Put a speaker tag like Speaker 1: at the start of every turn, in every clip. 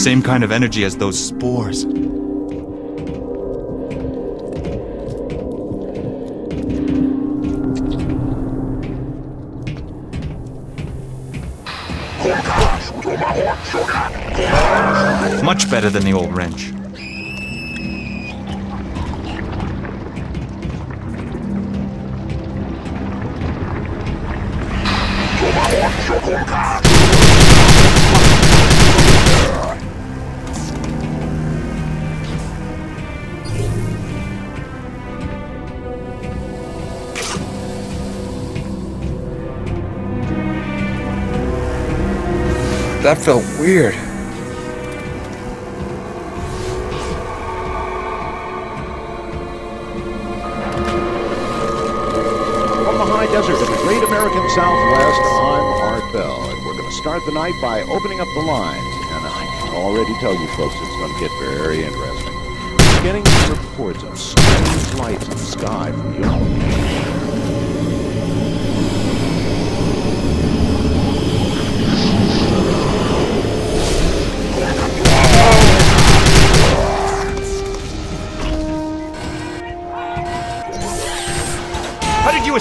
Speaker 1: same kind of energy as those spores. Much better than the old wrench.
Speaker 2: That felt weird.
Speaker 3: From the high desert of the great American Southwest, I'm Art Bell, and we're going to start the night by opening up the lines. And I can already tell you folks it's going to get very interesting. Getting reports of strange lights in the sky from the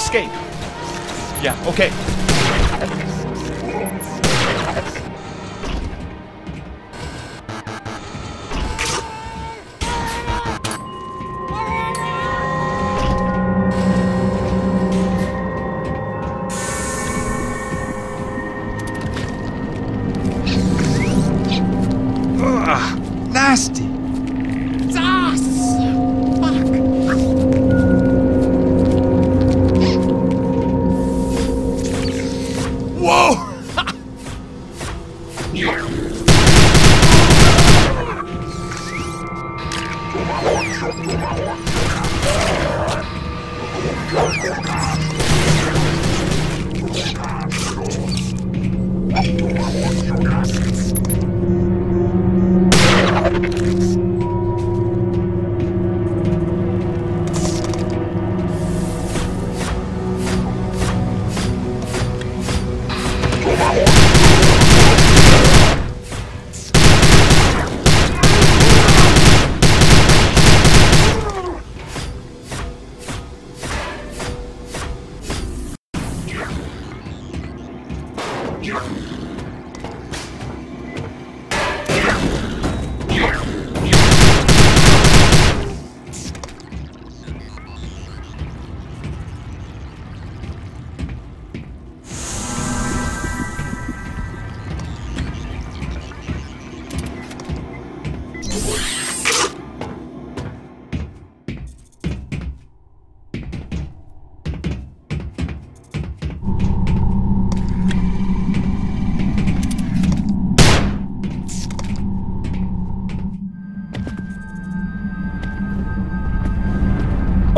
Speaker 1: escape? Yeah, okay. Whoa!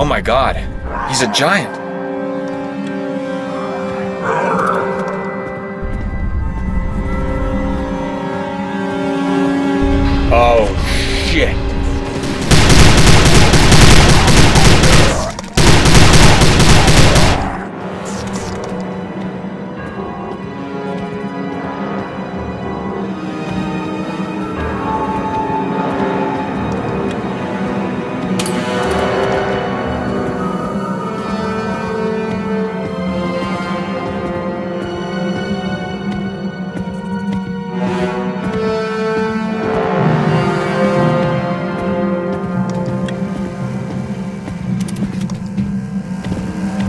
Speaker 2: Oh my god, he's a giant. Oh shit.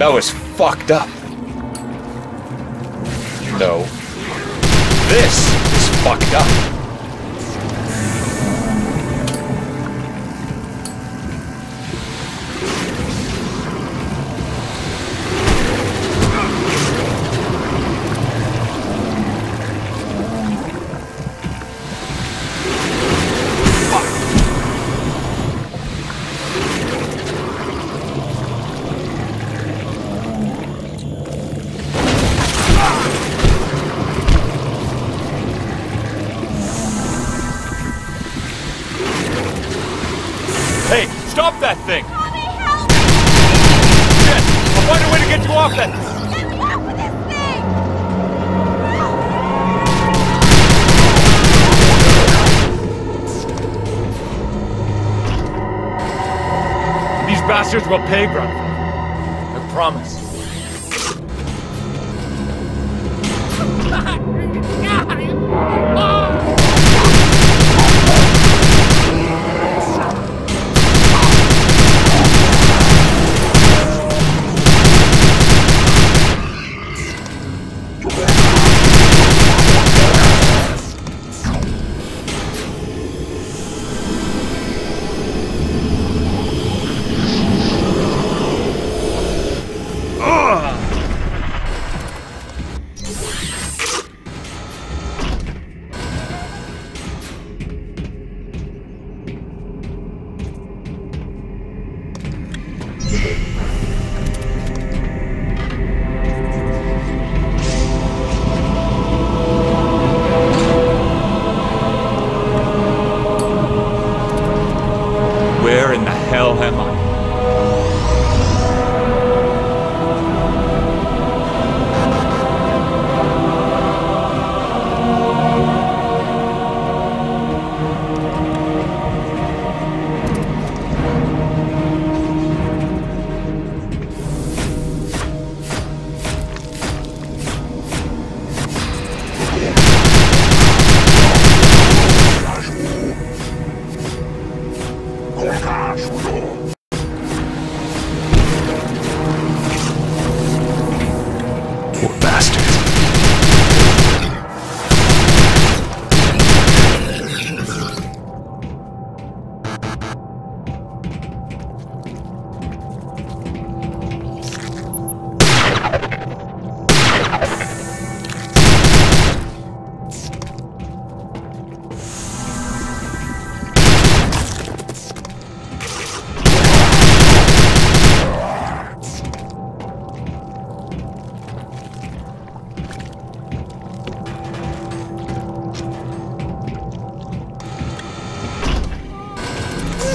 Speaker 2: That was fucked up. No. This is fucked up.
Speaker 1: Hey, stop that thing! Tommy, help me! Shit! I'll find a way to get you off that thing!
Speaker 4: These bastards will pay, Grunt. I promise.
Speaker 1: God! Oh.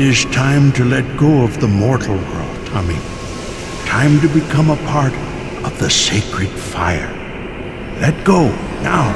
Speaker 5: It is time to let go of the mortal world, Tommy. Time to become a part of the sacred fire. Let go now.